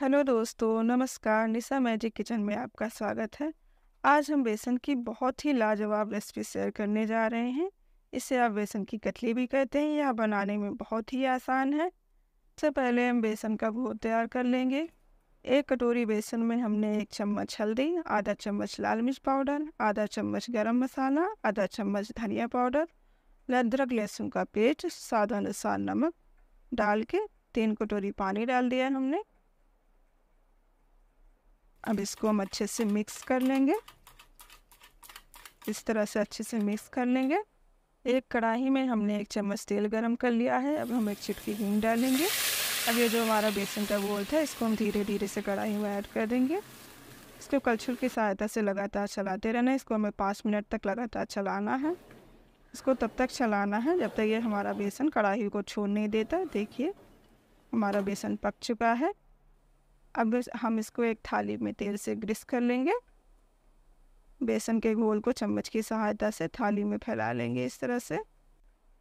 Hello दोस्तों, नमस्कार। निशा magic kitchen में आपका स्वागत है। आज हम बेसन की बहुत ही लाजवाब रेसिपी शेयर करने जा रहे हैं। इसे आप बेसन की कतली भी कहते हैं, यह बनाने में बहुत ही आसान है। सबसे पहले हम बेसन का घोल तैयार कर लेंगे। एक कटोरी बेसन में हमने एक चम्मच हल्दी, आधा चम्मच लाल मिर्च पाउडर, आधा चम्मच गरम मसाला, आधा चम्मच धनिया पाउडर, अदरक, लहसुन का पेस्ट, स्वाद अनुसार नमक डाल के तीन कटोरी पानी डाल दिया हमने। अब इसको हम अच्छे से मिक्स कर लेंगे। इस तरह से अच्छे से मिक्स कर लेंगे। एक कढ़ाई में हमने एक चम्मच तेल गरम कर लिया है। अब हम एक चिटकी हींग डालेंगे। अब ये जो हमारा बेसन का घोल था, इसको हम धीरे धीरे से कढ़ाई में ऐड कर देंगे। इसको कलछुल की सहायता से लगातार चलाते रहना है। इसको हमें पाँच मिनट तक लगातार चलाना है। इसको तब तक चलाना है जब तक ये हमारा बेसन कढ़ाई को छोड़ नहीं देता। देखिए, हमारा बेसन पक चुका है। अब हम इसको एक थाली में तेल से ग्रिस कर लेंगे। बेसन के घोल को चम्मच की सहायता से थाली में फैला लेंगे इस तरह से।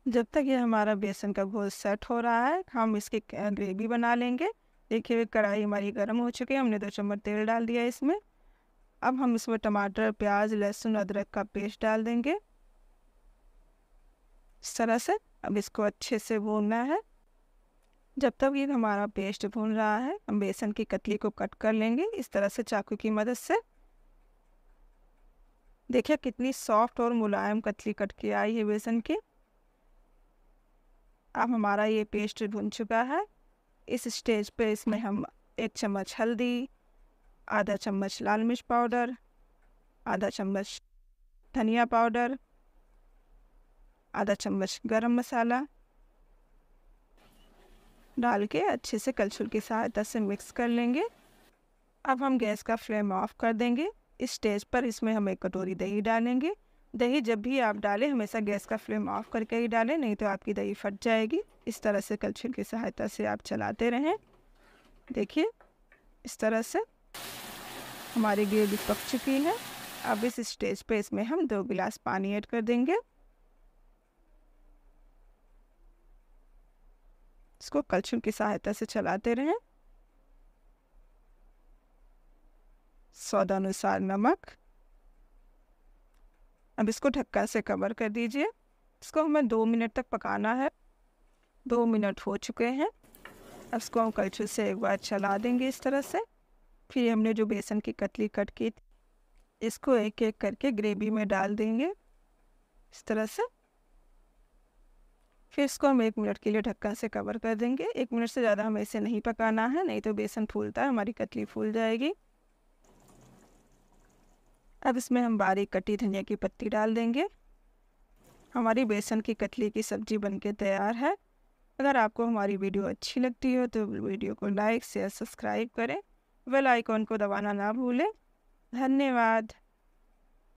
जब तक ये हमारा बेसन का घोल सेट हो रहा है, हम इसकी ग्रेवी बना लेंगे। देखिए कढ़ाई हमारी गर्म हो चुकी है, हमने दो चम्मच तेल डाल दिया इसमें। अब हम इसमें टमाटर, प्याज, लहसुन, अदरक का पेस्ट डाल देंगे। इस तरह से अब इसको अच्छे से भूनना है। जब तक ये हमारा पेस्ट भून रहा है, हम बेसन की कतली को कट कर लेंगे इस तरह से चाकू की मदद से। देखिए कितनी सॉफ्ट और मुलायम कतली कट के आई है बेसन की। अब हमारा ये पेस्ट भुन चुका है। इस स्टेज पे इसमें हम एक चम्मच हल्दी, आधा चम्मच लाल मिर्च पाउडर, आधा चम्मच धनिया पाउडर, आधा चम्मच गरम मसाला डाल के अच्छे से कलछुल की सहायता से मिक्स कर लेंगे। अब हम गैस का फ्लेम ऑफ़ कर देंगे। इस स्टेज पर इसमें हम एक कटोरी दही डालेंगे। दही जब भी आप डालें, हमेशा गैस का फ्लेम ऑफ़ करके ही डालें, नहीं तो आपकी दही फट जाएगी। इस तरह से कलछुल की सहायता से आप चलाते रहें। देखिए, इस तरह से हमारी ग्रेवी पक चुकी है। अब इस स्टेज पे इसमें हम दो गिलास पानी ऐड कर देंगे। इसको कलछुल की सहायता से चलाते रहें। स्वादानुसार नमक। अब इसको ढक्का से कवर कर दीजिए। इसको हमें दो मिनट तक पकाना है। दो मिनट हो चुके हैं। अब इसको हम कलछुल से एक बार चला देंगे इस तरह से। फिर हमने जो बेसन की कतली कट की इसको एक एक करके ग्रेवी में डाल देंगे। इस तरह से। फिर इसको हम एक मिनट के लिए ढक्कन से कवर कर देंगे। एक मिनट से ज़्यादा हमें इसे नहीं पकाना है, नहीं तो बेसन फूलता है, हमारी कतली फूल जाएगी। अब इसमें हम बारीक कटी धनिया की पत्ती डाल देंगे। हमारी बेसन की कतली की सब्ज़ी बनके तैयार है। अगर आपको हमारी वीडियो अच्छी लगती हो तो वीडियो को लाइक, शेयर, सब्सक्राइब करें। बेल आइकॉन को दबाना ना भूलें। धन्यवाद।